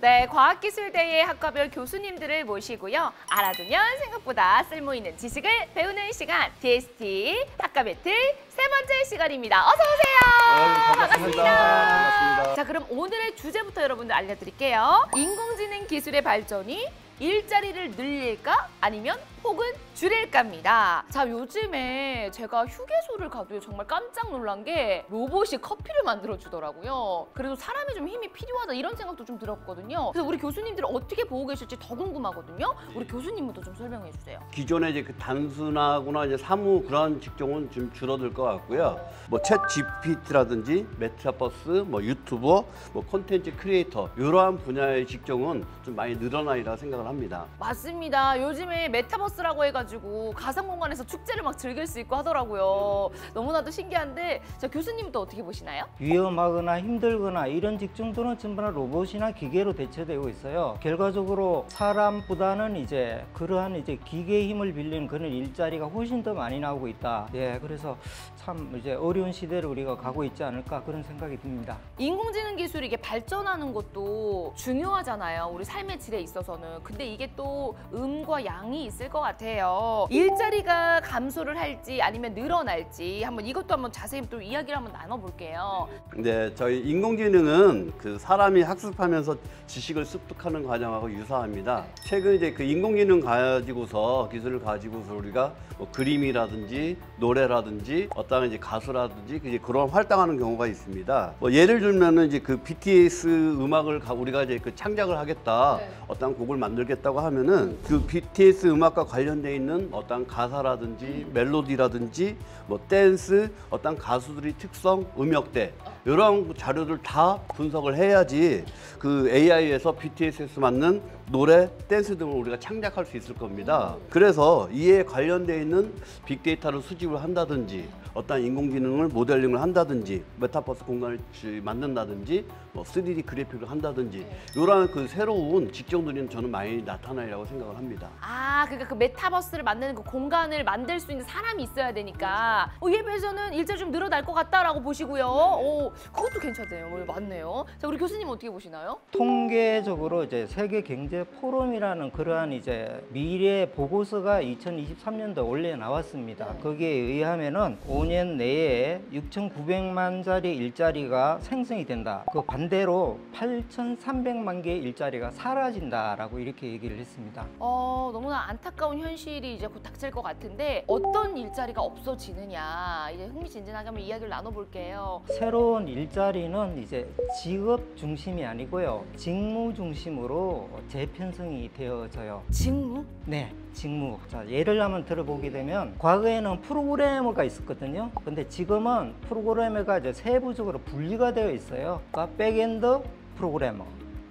네, 과학기술대의 학과별 교수님들을 모시고요. 알아두면 생각보다 쓸모 있는 지식을 배우는 시간 DST 학과 배틀 세 번째 시간입니다. 어서 오세요. 아유, 반갑습니다. 반갑습니다. 자, 그럼 오늘의 주제부터 여러분들 알려드릴게요. 인공지능 기술의 발전이 일자리를 늘릴까 아니면 혹은 줄일까입니다. 자, 요즘에 제가 휴게소를 가도 정말 깜짝 놀란 게 로봇이 커피를 만들어 주더라고요. 그래도 사람이 좀 힘이 필요하다 이런 생각도 좀 들었거든요. 그래서 우리 교수님들 어떻게 보고 계실지 더 궁금하거든요. 우리 교수님부터 좀 설명해 주세요. 기존에 이제 그 단순하거나 이제 사무 그런 직종은 좀 줄어들 것 같고요. 뭐 ChatGPT라든지 메타버스, 뭐 유튜버, 뭐 콘텐츠 크리에이터 이러한 분야의 직종은 좀 많이 늘어나리라 생각을 합니다. 맞습니다. 요즘에 메타버스 라고 해가지고 가상 공간에서 축제를 막 즐길 수 있고 하더라고요. 너무나도 신기한데 자 교수님은 또 어떻게 보시나요? 위험하거나 힘들거나 이런 직종들은 전부 다 로봇이나 기계로 대체되고 있어요. 결과적으로 사람보다는 이제 그러한 이제 기계의 힘을 빌리는 그런 일자리가 훨씬 더 많이 나오고 있다. 예, 그래서 참 이제 어려운 시대를 우리가 가고 있지 않을까 그런 생각이 듭니다. 인공지능 기술이 이게 발전하는 것도 중요하잖아요. 우리 삶의 질에 있어서는. 근데 이게 또 음과 양이 있을 것 같아요. 일자리가 감소를 할지 아니면 늘어날지 한번 이것도 한번 자세히 또 이야기를 한번 나눠볼게요. 근데 저희 인공지능은 그 사람이 학습하면서 지식을 습득하는 과정하고 유사합니다. 최근 이제 그 인공지능 가지고서 기술을 가지고서 우리가 뭐 그림이라든지 노래라든지 어떤 이제 가수라든지 이제 그런 활동하는 경우가 있습니다. 뭐 예를 들면은 이제 그 BTS 음악을 가- 우리가 이제 그 창작을 하겠다, 네. 어떤 곡을 만들겠다고 하면은 그 BTS 음악과 관련돼 있는 어떤 가사라든지 멜로디라든지 뭐 댄스, 어떤 가수들의 특성, 음역대 이런 자료들 다 분석을 해야지 그 AI에서 BTS에서 맞는 노래, 댄스 등을 우리가 창작할 수 있을 겁니다. 그래서 이에 관련돼 있는 빅데이터를 수집을 한다든지 어떤 인공지능을 모델링을 한다든지 메타버스 공간을 지- 만든다든지 뭐 3D 그래픽을 한다든지 이러한 그 새로운 직종들이 저는 많이 나타나리라고 생각을 합니다. 아, 그러니까 그 메타버스를 만드는 그 공간을 만들 수 있는 사람이 있어야 되니까 어, 이에 비해서는 일자리 좀 늘어날 것 같다라고 보시고요. 오, 그것도 괜찮네요. 오, 맞네요. 자, 우리 교수님 어떻게 보시나요? 통계적으로 이제 세계 경제 포럼이라는 그러한 이제 미래 보고서가 2023년도 원래 나왔습니다. 거기에 의하면은 5년 내에 6,900만짜리 일자리가 생성이 된다. 그 반대로 8,300만 개의 일자리가 사라진다라고 이렇게 얘기를 했습니다. 어, 너무나 안타까운 현실이 이제 곧 닥칠 것 같은데 어떤 일자리가 없어지느냐 이제 흥미진진하게 한번 이야기를 나눠볼게요. 새로운 일자리는 이제 직업 중심이 아니고요. 직무 중심으로 재 편성이 되어져요. 직무? 네, 직무. 자, 예를 한번 들어보게 되면 과거에는 프로그래머가 있었거든요. 근데 지금은 프로그래머가 이제 세부적으로 분리가 되어 있어요. 그러니까 backend 프로그래머,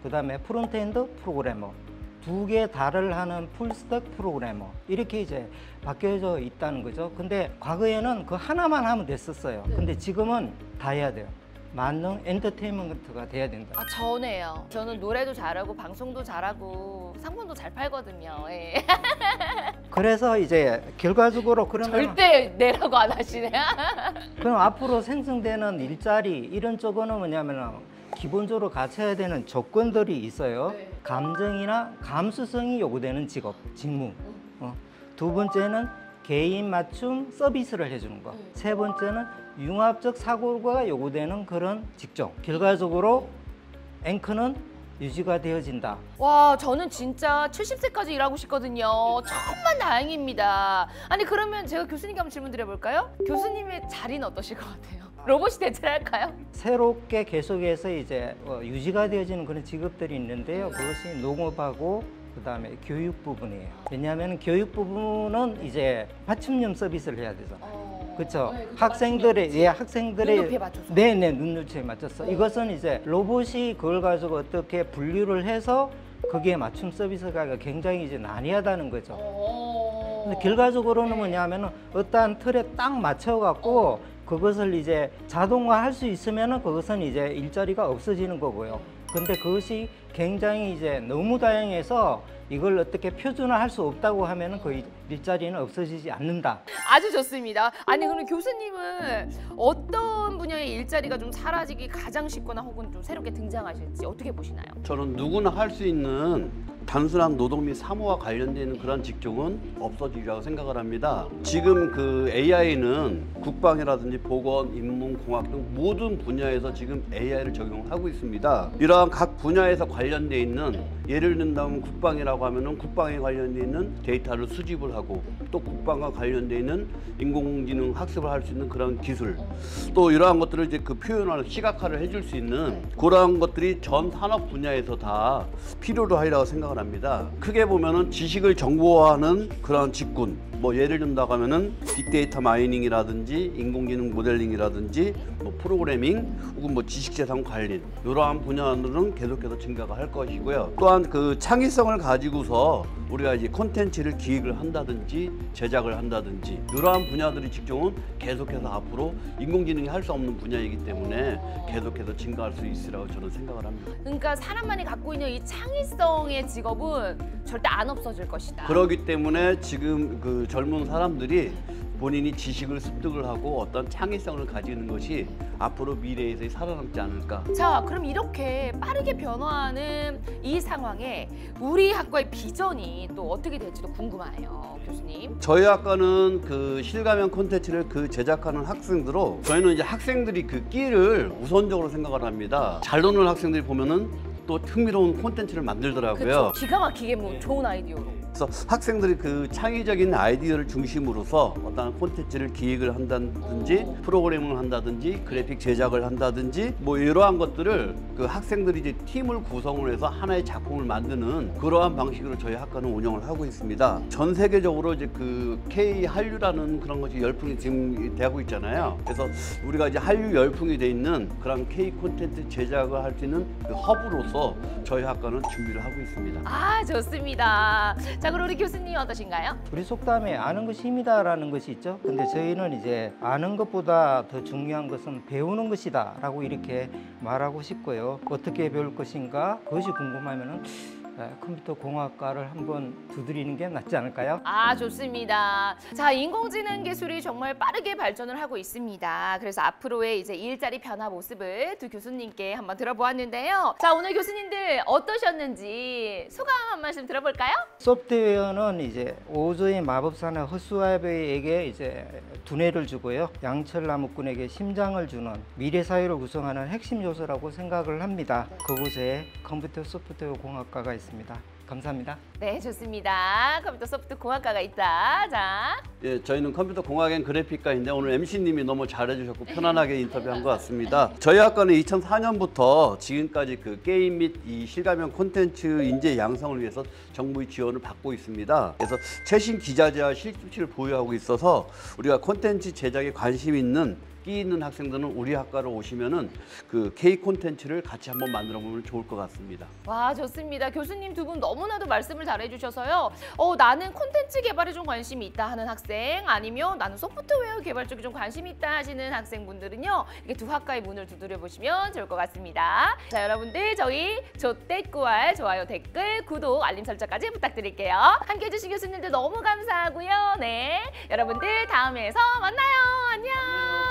그 다음에 frontend 프로그래머. 두개 다를 하는 full stack 프로그래머 이렇게 이제 바뀌어져 있다는 거죠. 근데 과거에는 그 하나만 하면 됐었어요. 근데 지금은 다 해야 돼요. 만능 엔터테인먼트가 돼야 된다. 아 전에요. 저는 노래도 잘하고 방송도 잘하고 상품도 잘 팔거든요. 예. 그래서 이제 결과적으로 그러면 절대 내라고 안 하시네. 그럼 앞으로 생성되는 일자리 이런 쪽은 뭐냐면은 기본적으로 갖춰야 되는 조건들이 있어요. 네. 감정이나 감수성이 요구되는 직업, 직무. 어. 두 번째는 개인 맞춤 서비스를 해주는 거. 세 번째는 융합적 사고가 요구되는 그런 직종. 결과적으로 앵커는 유지가 되어진다. 와 저는 진짜 70세까지 일하고 싶거든요. 정말 다행입니다. 아니 그러면 제가 교수님께 한번 질문 드려볼까요? 교수님의 자리는 어떠실 것 같아요? 로봇이 대체를 할까요? 새롭게 계속해서 이제 어, 유지가 되어지는 그런 직업들이 있는데요. 그것이 농업하고 그 다음에 교육 부분이에요. 왜냐하면 교육 부분은 이제 맞춤형 서비스를 해야 되죠. 그렇죠. 학생들의 예 학생들의 눈높이에 맞춰서. 네네 눈높이에 맞춰서 이것은 이제 로봇이 그걸 가지고 어떻게 분류를 해서 거기에 맞춤 서비스가 굉장히 이제 난해하다는 거죠. 근데 결과적으로는 뭐냐면은 어떠한 틀에 딱 맞춰 갖고 그것을 이제 자동화할 수 있으면은 그것은 이제 일자리가 없어지는 거고요. 근데 그것이 굉장히 이제 너무 다양해서 이걸 어떻게 표준화할 수 없다고 하면 은 그 일자리는 없어지지 않는다. 아주 좋습니다. 아니 그럼 교수님은 어떤 분야의 일자리가 좀 사라지기 가장 쉽거나 혹은 좀 새롭게 등장하실지 어떻게 보시나요? 저는 누구나 할 수 있는 단순한 노동 및 사무와 관련되는 그런 직종은 없어지리라고 생각을 합니다. 지금 그 AI는 국방이라든지 보건, 인문, 공학 등 모든 분야에서 지금 AI를 적용하고 있습니다. 이러한 각 분야에서 관련돼 있는 예를 든다면 국방이라고 하면은 국방에 관련돼 있는 데이터를 수집을 하고 또 국방과 관련돼 있는 인공지능 학습을 할 수 있는 그런 기술 또 이러한 것들을 이제 그 표현을 시각화를 해줄 수 있는 그러한 것들이 전 산업 분야에서 다 필요로 하리라고 생각 을 합니다. 크게 보면은 지식을 정보화하는 그런 직군 뭐 예를 든다고 하면은 빅데이터 mining이라든지 인공지능 모델링이라든지 뭐 프로그래밍 혹은 뭐 지식재산 관리 이러한 분야들은 계속해서 증가가 할 것이고요. 또한 그 창의성을 가지고서 우리가 이제 콘텐츠를 기획을 한다든지 제작을 한다든지 이러한 분야들의 직종은 계속해서 앞으로 인공지능이 할 수 없는 분야이기 때문에 계속해서 증가할 수 있으라고 저는 생각을 합니다. 그러니까 사람만이 갖고 있는 이 창의성의 직업은 절대 안 없어질 것이다. 그렇기 때문에 지금 그 젊은 사람들이 본인이 지식을 습득을 하고 어떤 창의성을 가지는 것이 앞으로 미래에서 살아남지 않을까. 자, 그럼 이렇게 빠르게 변화하는 이 상황에 우리 학과의 비전이 또 어떻게 될지도 궁금하네요, 교수님. 저희 학과는 그 실감형 콘텐츠를 그 제작하는 학생들로 저희는 이제 학생들이 그 끼를 우선적으로 생각을 합니다. 잘 노는 학생들이 보면은 또 흥미로운 콘텐츠를 만들더라고요. 그렇죠. 기가 막히게 뭐 좋은 아이디어로. 그래서 학생들이 그 창의적인 아이디어를 중심으로서 어떤 콘텐츠를 기획을 한다든지 프로그래밍을 한다든지 그래픽 제작을 한다든지 뭐 이러한 것들을 그 학생들이 이제 팀을 구성을 해서 하나의 작품을 만드는 그러한 방식으로 저희 학과는 운영을 하고 있습니다. 전 세계적으로 이제 그 K 한류라는 그런 것이 열풍이 지금 되고 있잖아요. 그래서 우리가 이제 한류 열풍이 돼 있는 그런 K 콘텐츠 제작을 할 수 있는 그 허브로서 저희 학과는 준비를 하고 있습니다. 아, 좋습니다. 자, 그럼 우리 교수님 어떠신가요? 우리 속담에 아는 것이 힘이다라는 것이 있죠. 근데 저희는 이제 아는 것보다 더 중요한 것은 배우는 것이다 라고 이렇게 말하고 싶고요. 어떻게 배울 것인가 그것이 궁금하면은 에, 컴퓨터 공학과를 한번 두드리는 게 낫지 않을까요? 아, 좋습니다. 자, 인공지능 기술이 정말 빠르게 발전을 하고 있습니다. 그래서 앞으로의 이제 일자리 변화 모습을 두 교수님께 한번 들어보았는데요. 자, 오늘 교수님들 어떠셨는지 소감 한 말씀 들어볼까요? 소프트웨어는 이제 오즈의 마법사나 허수아비에게 이제 두뇌를 주고요. 양철 나무꾼에게 심장을 주는 미래 사회를 구성하는 핵심 요소라고 생각을 합니다. 그곳에 컴퓨터 소프트웨어 공학과가 있습니다. 감사합니다. 네, 좋습니다. 컴퓨터 소프트 공학과가 있다. 자, 예, 저희는 컴퓨터 공학 and 그래픽과인데 오늘 MC님이 너무 잘해주셨고 편안하게 인터뷰한 것 같습니다. 저희 학과는 2004년부터 지금까지 그 게임 및 이 실감형 콘텐츠 인재 양성을 위해서 정부의 지원을 받고 있습니다. 그래서 최신 기자재와 실습실을 보유하고 있어서 우리가 콘텐츠 제작에 관심 있는 끼 있는 학생들은 우리 학과로 오시면은 그 K 콘텐츠를 같이 한번 만들어 보면 좋을 것 같습니다. 와, 좋습니다. 교수님 두 분 너무나도 말씀을 잘해주셔서요. 어, 나는 콘텐츠 개발에 좀 관심이 있다 하는 학생, 아니면 나는 소프트웨어 개발 쪽에 좀 관심이 있다 하시는 학생분들은요. 이렇게 두 학과의 문을 두드려 보시면 좋을 것 같습니다. 자, 여러분들 저희 조댓구알 좋아요, 댓글, 구독, 알림 설정까지 부탁드릴게요. 함께 해 주신 교수님들 너무 감사하고요. 네, 여러분들 다음에서 만나요. 안녕. 만나